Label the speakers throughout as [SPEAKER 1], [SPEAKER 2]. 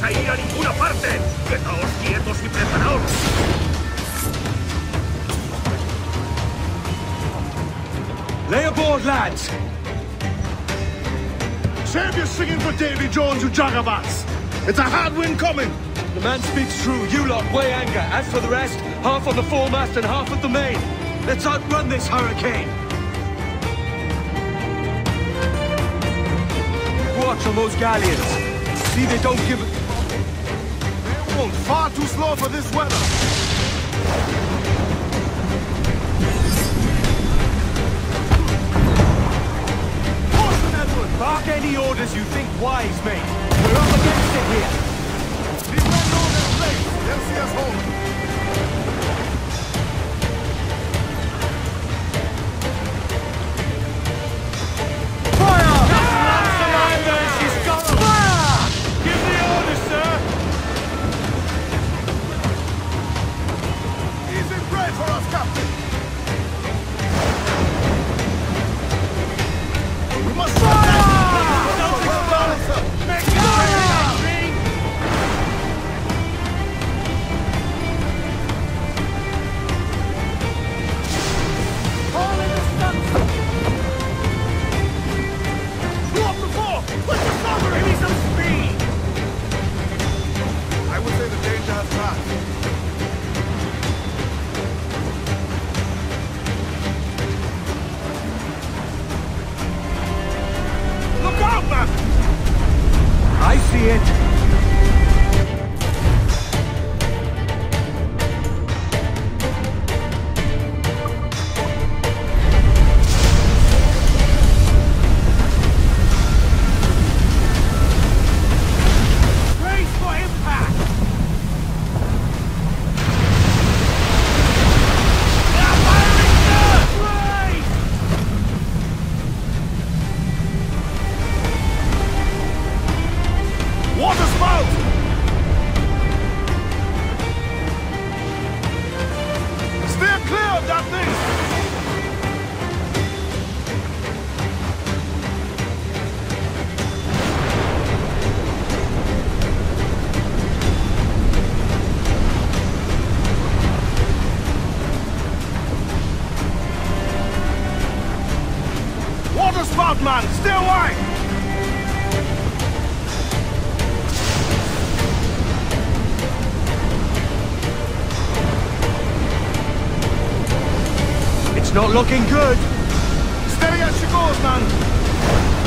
[SPEAKER 1] vais a ir a ninguna parte. Quedaos quietos y preparaos. Lay aboard, lads!
[SPEAKER 2] Save your singing for Davy Jones, you jagabats! It's a hard wind coming!
[SPEAKER 1] The man speaks true. You lot weigh anchor. As for the rest, half on the foremast and half at the main. Let's outrun this hurricane! Watch on those galleons. See they don't give...
[SPEAKER 2] Won't. Far too slow for this weather.
[SPEAKER 1] Bark any orders you think wise, mate. We're up against it here.
[SPEAKER 2] Man! Stay away!
[SPEAKER 1] It's not looking good.
[SPEAKER 2] Steady as she goes, man!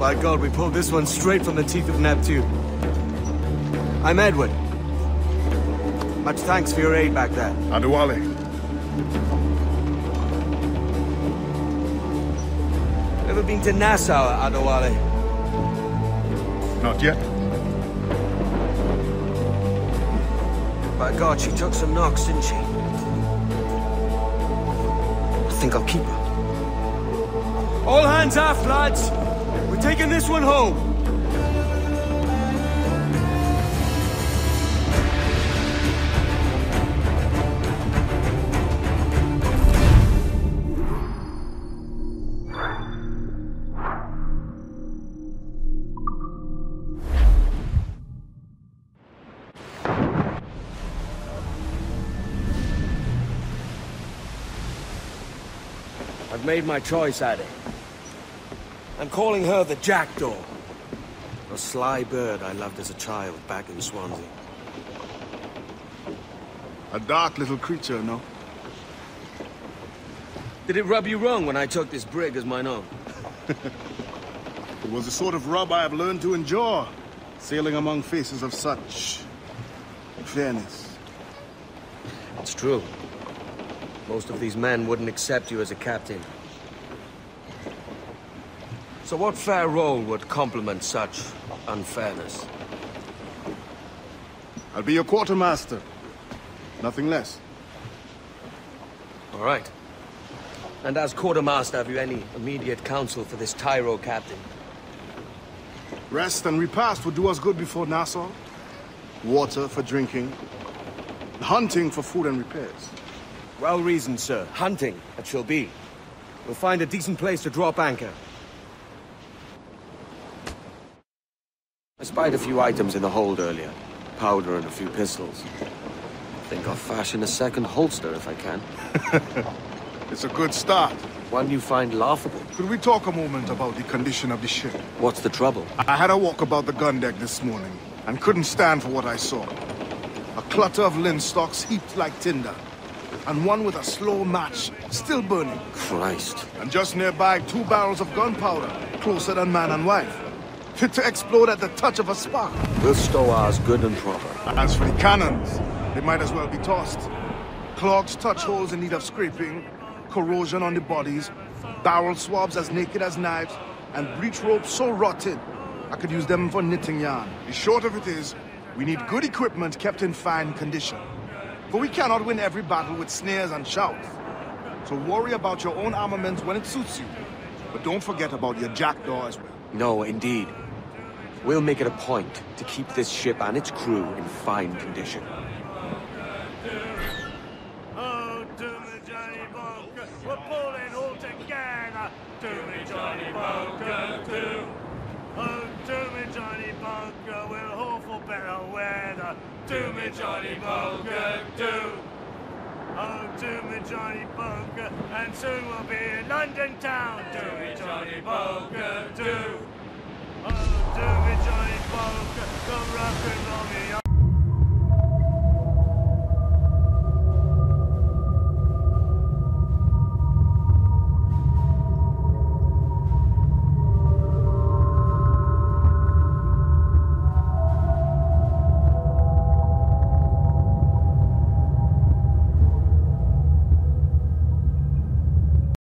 [SPEAKER 1] By God, we pulled this one straight from the teeth of Neptune. I'm Edward. Much thanks for your aid back there.
[SPEAKER 2] Adewale.
[SPEAKER 1] Ever been to Nassau, Adewale?
[SPEAKER 2] Not yet.
[SPEAKER 1] By God, she took some knocks, didn't she? I think I'll keep her. All hands aft, lads! We're taking this one home! I've made my choice, Addy. I'm calling her the Jackdaw. A sly bird I loved as a child back in Swansea.
[SPEAKER 2] A dark little creature, no?
[SPEAKER 1] Did it rub you wrong when I took this brig as mine own?
[SPEAKER 2] It was the sort of rub I have learned to endure, sailing among faces of such... fairness.
[SPEAKER 1] It's true. Most of these men wouldn't accept you as a captain. So what fair role would complement such unfairness?
[SPEAKER 2] I'll be your quartermaster. Nothing less.
[SPEAKER 1] All right. And as quartermaster, have you any immediate counsel for this Tyro captain?
[SPEAKER 2] Rest and repast would do us good before Nassau. Water for drinking. Hunting for food and repairs.
[SPEAKER 1] Well reasoned, sir. Hunting, it shall be. We'll find a decent place to drop anchor. I spied a few items in the hold earlier. Powder and a few pistols. Think I'll fashion a second holster if I can.
[SPEAKER 2] It's a good start.
[SPEAKER 1] One you find laughable.
[SPEAKER 2] Could we talk a moment about the condition of the ship?
[SPEAKER 1] What's the trouble?
[SPEAKER 2] I had a walk about the gun deck this morning, and couldn't stand for what I saw. A clutter of linstocks heaped like tinder, and one with a slow match still burning.
[SPEAKER 1] Christ.
[SPEAKER 2] And just nearby, two barrels of gunpowder, closer than man and wife. Fit to explode at the touch of a spark.
[SPEAKER 1] We'll stow ours good and proper.
[SPEAKER 2] As for the cannons, they might as well be tossed. Clogs touch holes in need of scraping, corrosion on the bodies, barrel swabs as naked as knives, and breech ropes so rotted, I could use them for knitting yarn. The short of it is, we need good equipment kept in fine condition. For we cannot win every battle with snares and shouts. So worry about your own armaments when it suits you. But don't forget about your jackdaw as well.
[SPEAKER 1] No, indeed. We'll make it a point to keep this ship and its crew in fine condition.
[SPEAKER 3] Oh, do me Johnny Bunker. Do. Oh, do me Johnny Bunker. Oh, do me Johnny Bunker, and soon we'll be in London town. Do me Johnny Bunker, do. Do me Johnny Bunker, come rock and roll